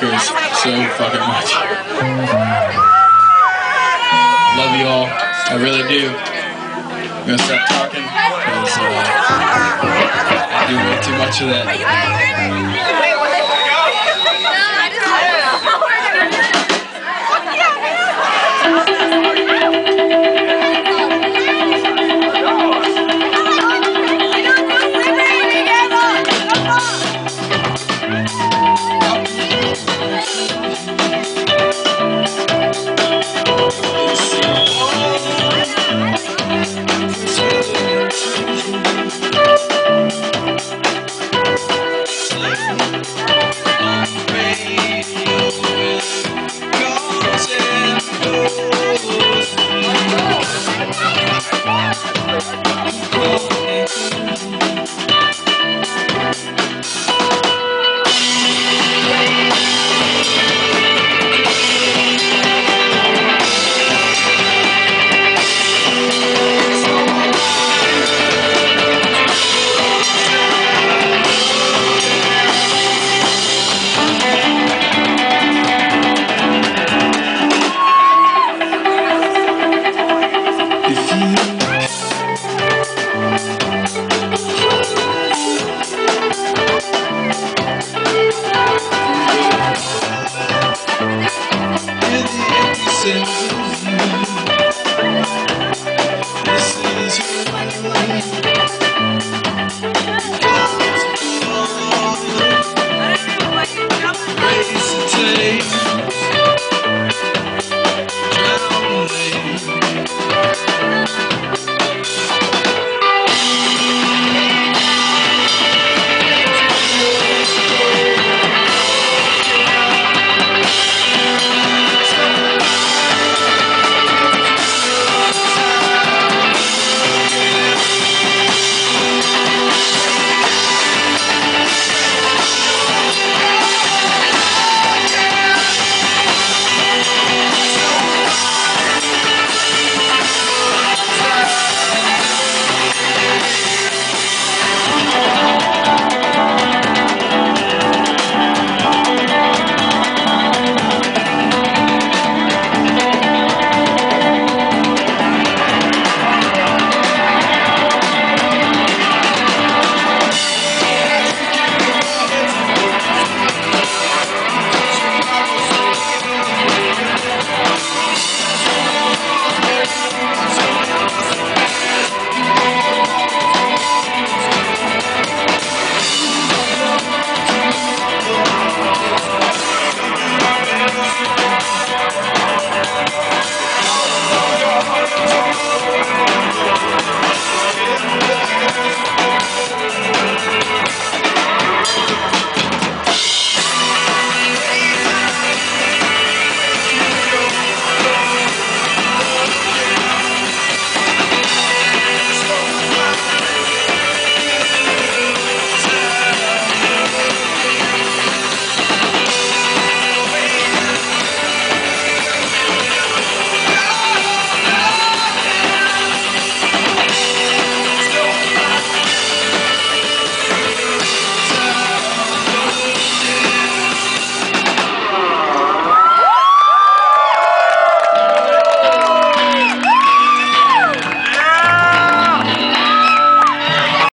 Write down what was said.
fuckers so fucking much. Love you all. I really do. I'm gonna stop talking because uh, I do way too much of that.